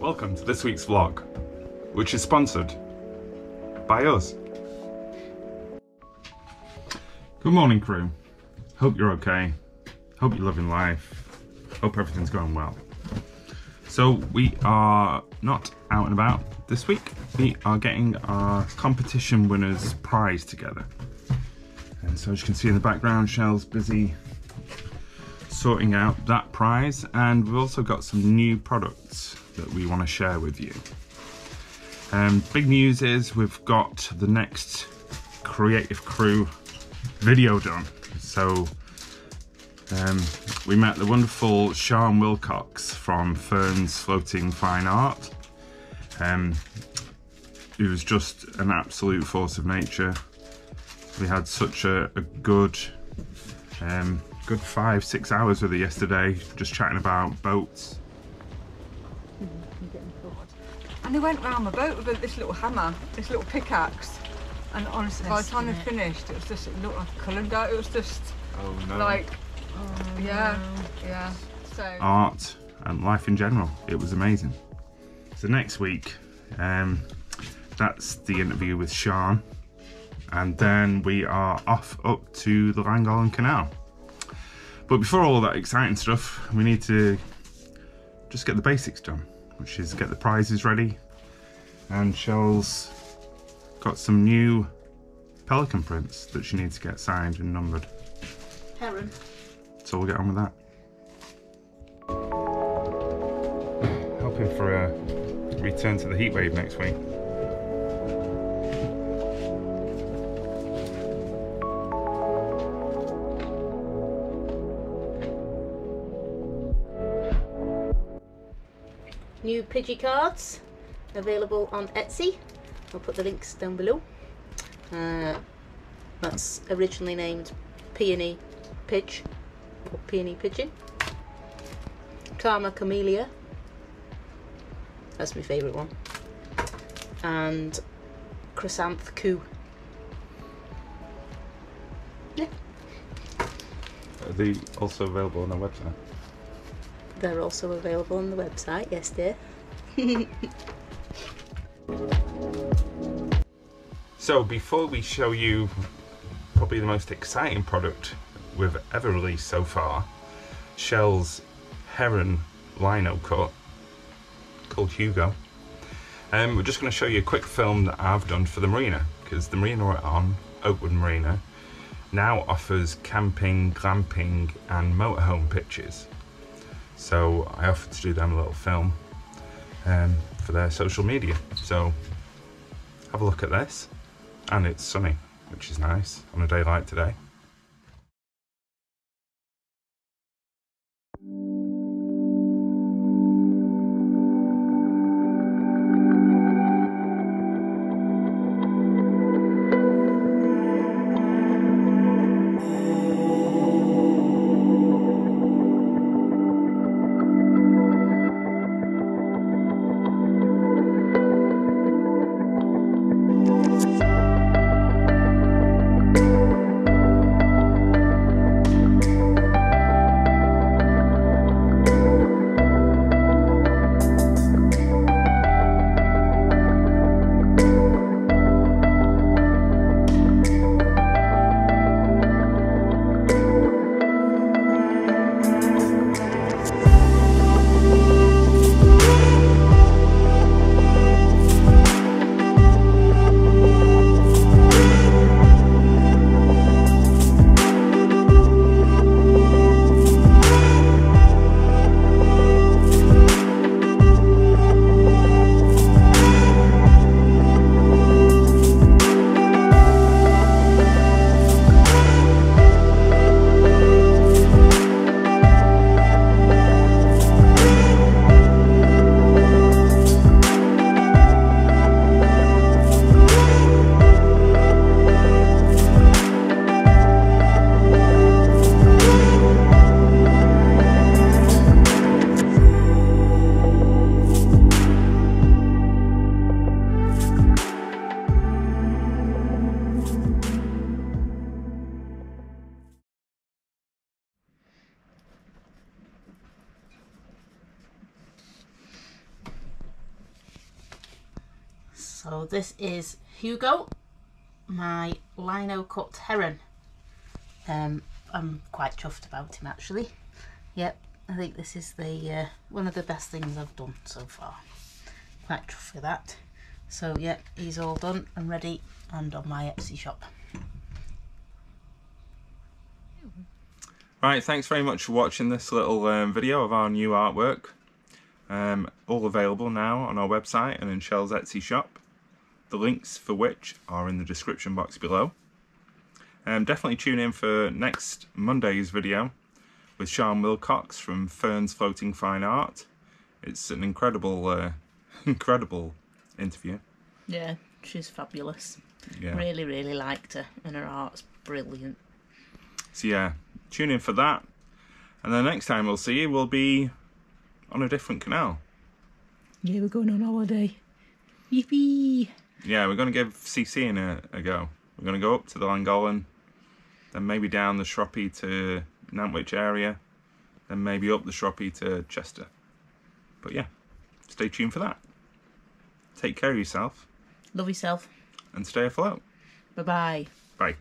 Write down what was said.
Welcome to this week's vlog, which is sponsored by us. Good morning, crew. Hope you're okay. Hope you're loving life. Hope everything's going well. So, we are not out and about this week. We are getting our competition winners prize together. And so, as you can see in the background, Shell's busy sorting out that prize, and we've also got some new products that we want to share with you. Um, big news is we've got the next Creative Crew video done. So um, we met the wonderful Shiam Wilcox from Fern's Floating Fine Art. Um, was just an absolute force of nature. We had such a, a good, um, good five, six hours with her yesterday, just chatting about boats And they went round my boat with this little hammer, this little pickaxe. And honestly, by the time they finished, it was just, it looked like a coloured go. It was just Oh no. like, yeah, yeah. So, art and life in general. It was amazing. So next week, um, that's the interview with Shiam, and then we are off up to the Llangollen Canal. But before all that exciting stuff, we need to just get the basics done, which is get the prizes ready. And Shell's got some new pelican prints that she needs to get signed and numbered. Heron. So we'll get on with that. Hoping for a return to the heatwave next week. New Pidgey cards available on Etsy. I'll put the links down below. Uh, that's originally named Peony Pidge or Peony Pigeon. Karma Camellia. That's my favourite one. And Chrysanth Coo. Yeah, Are they also available on our website? They're also available on the website. Yes, dear. So before we show you probably the most exciting product we've ever released so far, Shell's Heron Lino cut called Hugo. Um, we're just going to show you a quick film that I've done for the marina because the marina we're on, Oakwood Marina, now offers camping, glamping and motorhome pitches. So I offered to do them a little film um, for their social media. So have a look at this. And it's sunny, which is nice on a day like today. So this is Hugo, my lino cut heron. Um, I'm quite chuffed about him actually. Yep, I think this is the uh, one of the best things I've done so far. Quite chuffed with that. So yeah, he's all done and ready and on my Etsy shop. Right, thanks very much for watching this little um, video of our new artwork. Um, all available now on our website and in Shell's Etsy shop. The links for which are in the description box below. Um, definitely tune in for next Monday's video with Shiam Wilcox from Fern's Floating Fine Art. It's an incredible, uh, incredible interview. Yeah, she's fabulous. Yeah. Really, really liked her and her art's brilliant. So yeah, tune in for that. And the next time we'll see you will be on a different canal. Yeah, we're going on holiday. Yippee! Yeah, we're going to give CC in a, a go. We're going to go up to the Llangollen, then maybe down the Shroppie to Nantwich area, then maybe up the Shroppie to Chester. But yeah, stay tuned for that. Take care of yourself Love yourself. and stay afloat. Bye bye. Bye.